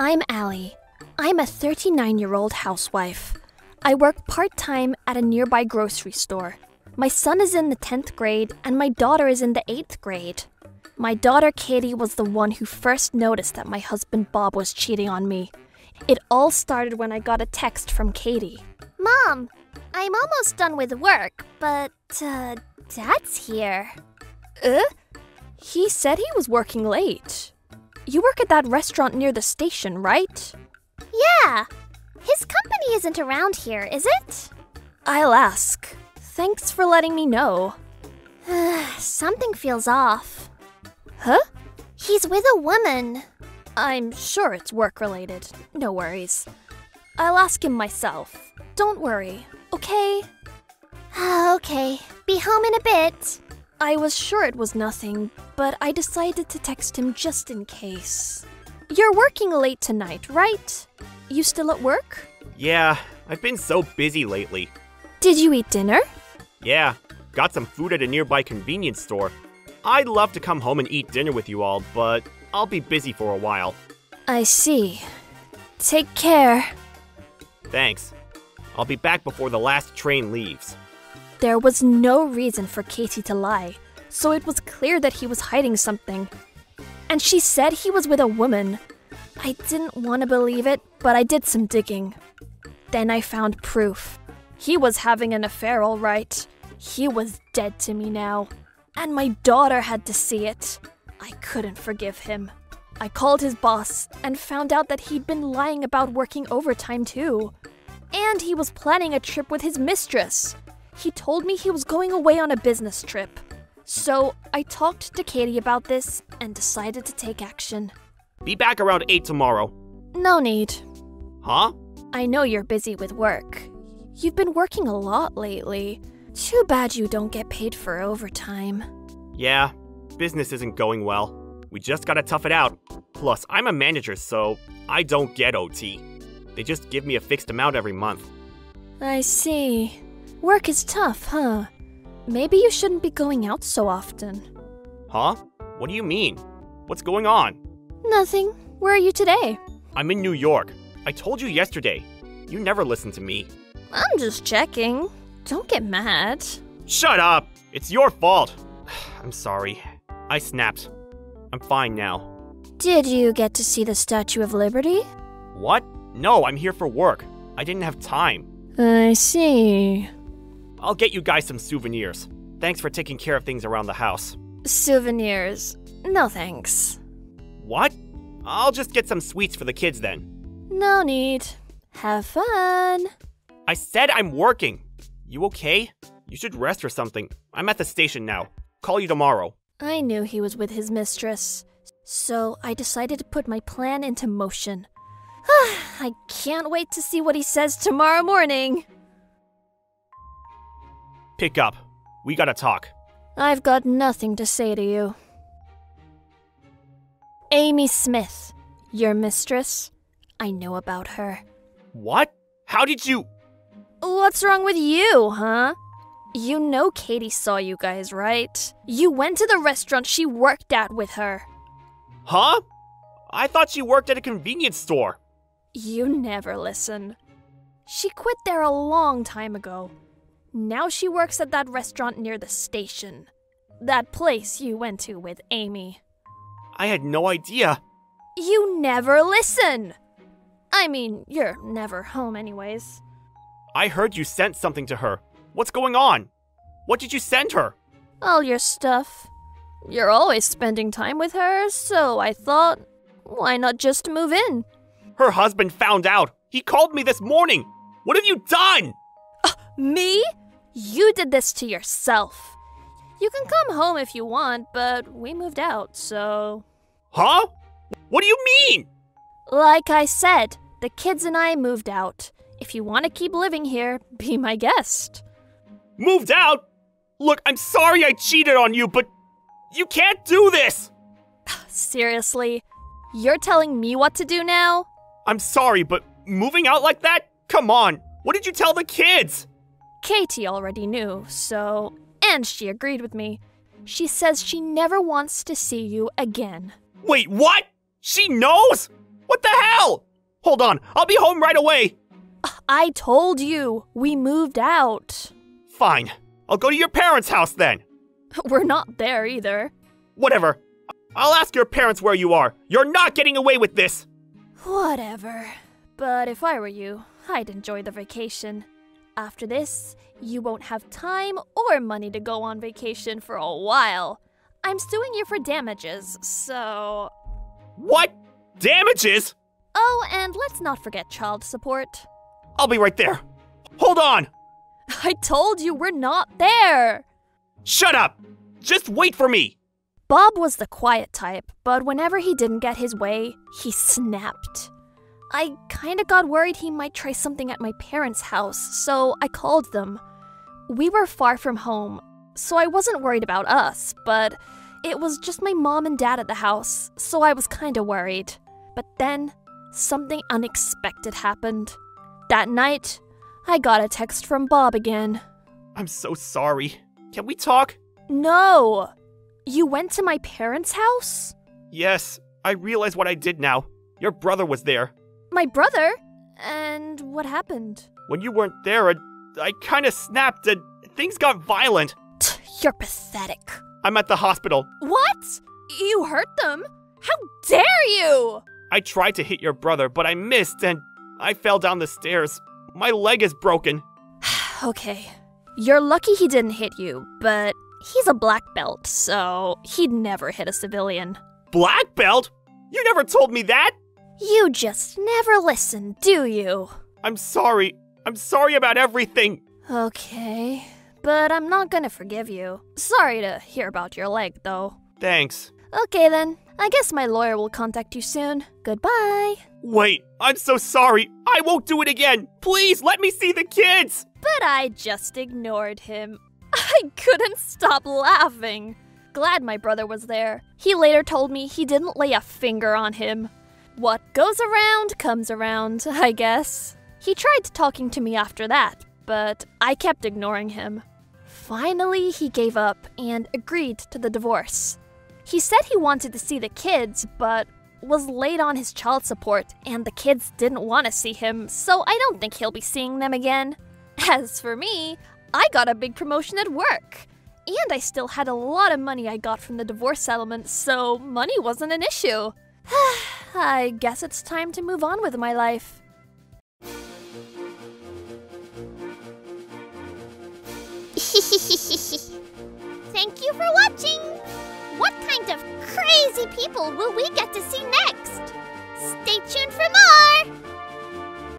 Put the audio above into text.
I'm Allie. I'm a 39 year old housewife. I work part time at a nearby grocery store. My son is in the 10th grade, and my daughter is in the 8th grade. My daughter Katie was the one who first noticed that my husband Bob was cheating on me. It all started when I got a text from Katie. Mom, I'm almost done with work, but, uh, Dad's here. Uh? He said he was working late. You work at that restaurant near the station, right? Yeah. His company isn't around here, is it? I'll ask. Thanks for letting me know. Something feels off. Huh? He's with a woman. I'm sure it's work related. No worries. I'll ask him myself. Don't worry, okay? okay. Be home in a bit. I was sure it was nothing, but I decided to text him just in case. You're working late tonight, right? You still at work? Yeah, I've been so busy lately. Did you eat dinner? Yeah, got some food at a nearby convenience store. I'd love to come home and eat dinner with you all, but I'll be busy for a while. I see. Take care. Thanks. I'll be back before the last train leaves. There was no reason for Katie to lie, so it was clear that he was hiding something. And she said he was with a woman. I didn't want to believe it, but I did some digging. Then I found proof. He was having an affair, all right. He was dead to me now. And my daughter had to see it. I couldn't forgive him. I called his boss and found out that he'd been lying about working overtime too. And he was planning a trip with his mistress. He told me he was going away on a business trip. So I talked to Katie about this and decided to take action. Be back around 8 tomorrow. No need. Huh? I know you're busy with work. You've been working a lot lately. Too bad you don't get paid for overtime. Yeah, business isn't going well. We just gotta tough it out. Plus, I'm a manager, so I don't get OT. They just give me a fixed amount every month. I see. Work is tough, huh? Maybe you shouldn't be going out so often. Huh? What do you mean? What's going on? Nothing. Where are you today? I'm in New York. I told you yesterday. You never listen to me. I'm just checking. Don't get mad. Shut up! It's your fault. I'm sorry. I snapped. I'm fine now. Did you get to see the Statue of Liberty? What? No, I'm here for work. I didn't have time. I see. I'll get you guys some souvenirs. Thanks for taking care of things around the house. Souvenirs. No thanks. What? I'll just get some sweets for the kids then. No need. Have fun. I said I'm working. You okay? You should rest or something. I'm at the station now. Call you tomorrow. I knew he was with his mistress, so I decided to put my plan into motion. I can't wait to see what he says tomorrow morning. Pick up. We gotta talk. I've got nothing to say to you. Amy Smith, your mistress. I know about her. What? How did you. What's wrong with you, huh? You know Katie saw you guys, right? You went to the restaurant she worked at with her. Huh? I thought she worked at a convenience store. You never listen. She quit there a long time ago. Now she works at that restaurant near the station. That place you went to with Amy. I had no idea. You never listen! I mean, you're never home, anyways. I heard you sent something to her. What's going on? What did you send her? All your stuff. You're always spending time with her, so I thought, why not just move in? Her husband found out. He called me this morning. What have you done? Me? You did this to yourself. You can come home if you want, but we moved out, so. Huh? What do you mean? Like I said, the kids and I moved out. If you want to keep living here, be my guest. Moved out? Look, I'm sorry I cheated on you, but you can't do this! Seriously? You're telling me what to do now? I'm sorry, but moving out like that? Come on, what did you tell the kids? Katie already knew, so. And she agreed with me. She says she never wants to see you again. Wait, what? She knows? What the hell? Hold on, I'll be home right away. I told you, we moved out. Fine, I'll go to your parents' house then. We're not there either. Whatever. I'll ask your parents where you are. You're not getting away with this. Whatever. But if I were you, I'd enjoy the vacation. After this, you won't have time or money to go on vacation for a while. I'm suing you for damages, so. What? Damages? Oh, and let's not forget child support. I'll be right there. Hold on. I told you we're not there! Shut up. Just wait for me. Bob was the quiet type, but whenever he didn't get his way, he snapped. I kinda got worried he might try something at my parents' house, so I called them. We were far from home, so I wasn't worried about us, but it was just my mom and dad at the house, so I was kinda worried. But then, something unexpected happened. That night, I got a text from Bob again. I'm so sorry. Can we talk? No! You went to my parents' house? Yes, I realize what I did now. Your brother was there. My brother? And what happened? When you weren't there, I, I kind of snapped and things got violent. You're pathetic. I'm at the hospital. What? You hurt them? How dare you! I tried to hit your brother, but I missed and I fell down the stairs. My leg is broken. okay. You're lucky he didn't hit you, but he's a black belt, so he'd never hit a civilian. Black belt? You never told me that! You just never listen, do you? I'm sorry. I'm sorry about everything. Okay, but I'm not gonna forgive you. Sorry to hear about your leg, though. Thanks. Okay then. I guess my lawyer will contact you soon. Goodbye. Wait, I'm so sorry. I won't do it again. Please let me see the kids. But I just ignored him. I couldn't stop laughing. Glad my brother was there. He later told me he didn't lay a finger on him. What goes around comes around, I guess. He tried talking to me after that, but I kept ignoring him. Finally, he gave up and agreed to the divorce. He said he wanted to see the kids, but was late on his child support, and the kids didn't want to see him, so I don't think he'll be seeing them again. As for me, I got a big promotion at work. And I still had a lot of money I got from the divorce settlement, so money wasn't an issue. I guess it's time to move on with my life. Thank you for watching! What kind of crazy people will we get to see next? Stay tuned for more!